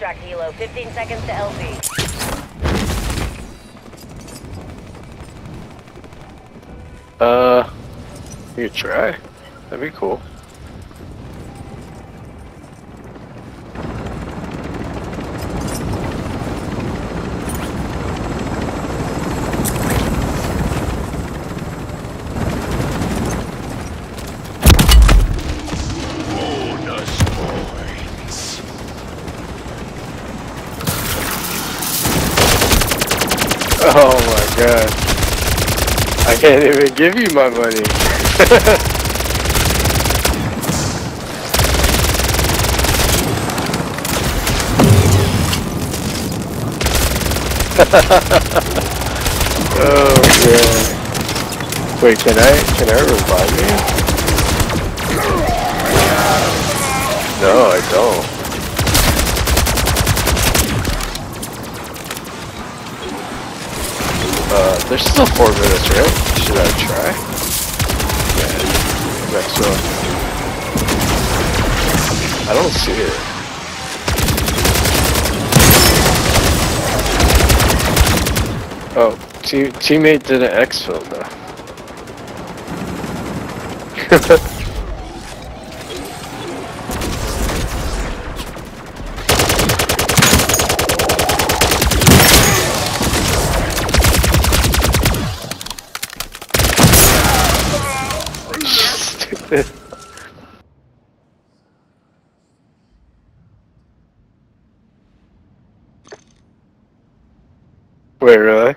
extract helo. 15 seconds to LZ. Uh, you try. That'd be cool. Oh my god. I can't even give you my money. oh god. Wait, can I can I revive you? No, I don't. Uh, there's still four minutes, right? Should I try? Yeah. I don't see it. Oh, team, teammate did an exfil though. Wait, really?